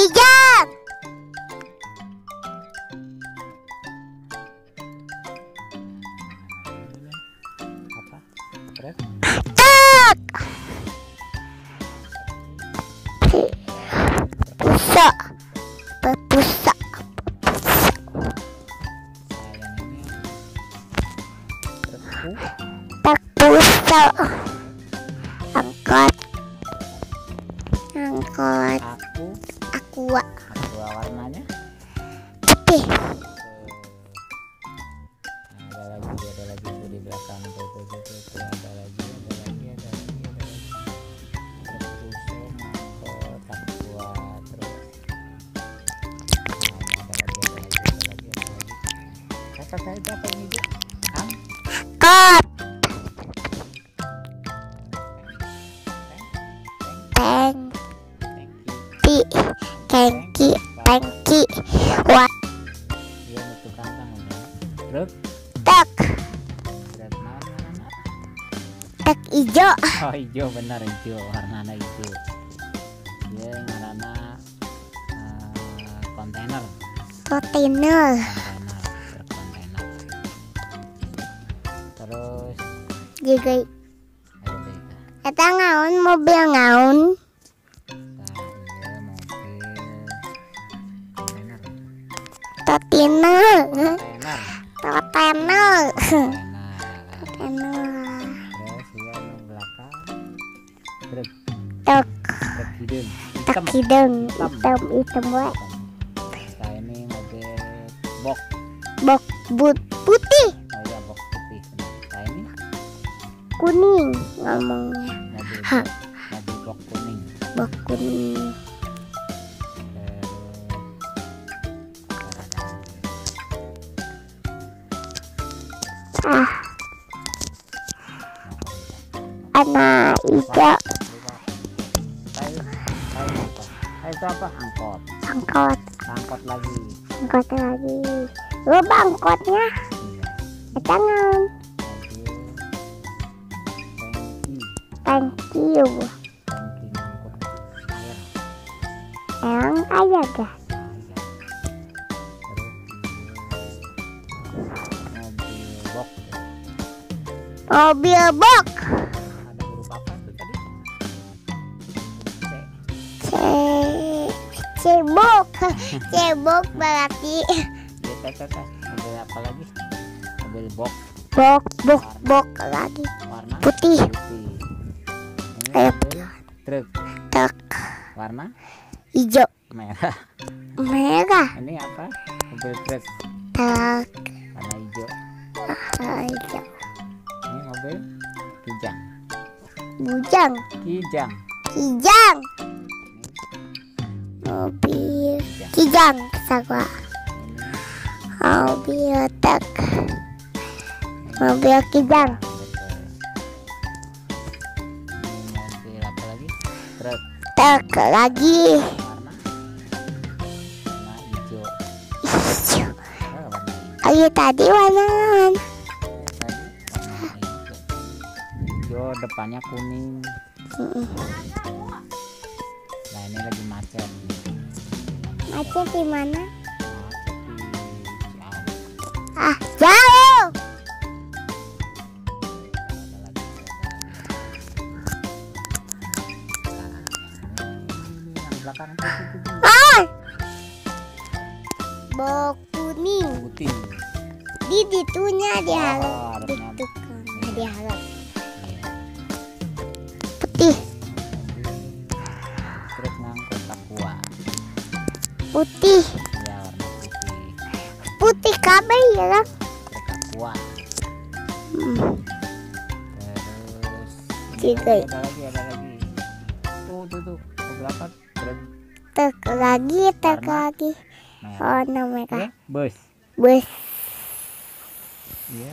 Kejar! Acak! Pusa, pusa. Pusa. Angkat. Angkat. Aku Aqua. aku warnanya Putih. Nah, ada lagi ada lagi tuh di belakang tuh tuh tuh, tuh, tuh. ada lagi ada lagi ada lagi ada lagi terus aqua terus nah, ada lagi ada lagi ada lagi ada lagi kata saya itu apa ini Bu? thank you Tengki. Tengki. Wat. iya itu kantang truk truk warna Tek ijo. oh hijau benar hijau warnanya hijau dia warna eh, kontainer Kontainer. truk terus Juga. Eta ngaun mobil ngaun. Yang belakang truk Tek. truk hidung hitam. Hitam wae. ini box Bok but putih. oh iya box putih ini Kuning ngomongnya. mobil box kuning Bok kuning. Anak ijo. itu apa angkot Angkot. angkot lagi Angkot lagi. Lu bangkotnya. tangki Thank you. air terus ini mobil box cebok. Cebok berarti. Mobil apa lagi? Mobil box bok bok bok lagi. warna Putih. putih. Truk. Tek warna? Hijau. Merah. Merah. ini apa? Mobil truk. Tek warna hijau. Hijau. ini mobil? Kijang. Bujang. kijang. Kijang. Ini Mobil kijang ini Mobil tek. Mobil kijang. apa lagi? Truk. Ayo tadi warna hijau. Depannya kuning. Mm-mm. nah ini lagi macet Macet di mana? Ah, jauh. Ah. Bok kuning. Di ditunya di halap. oh, Di harusnya Putih. ya warna putih Putih kabeh ya truk aqua Hmm. terus Tiga. lagi, ada lagi ada lagi tuh tuh tuh beberapa truk Tek lagi, tek lagi. merah Warna merah. bus Bus iya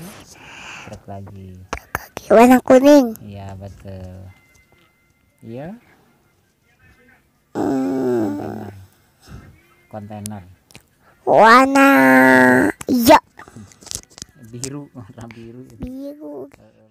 truk lagi lagi. Warna kuning. iya betul iya Hmm. Kontainer Warna hijau. biru warna biru Biru. Eh,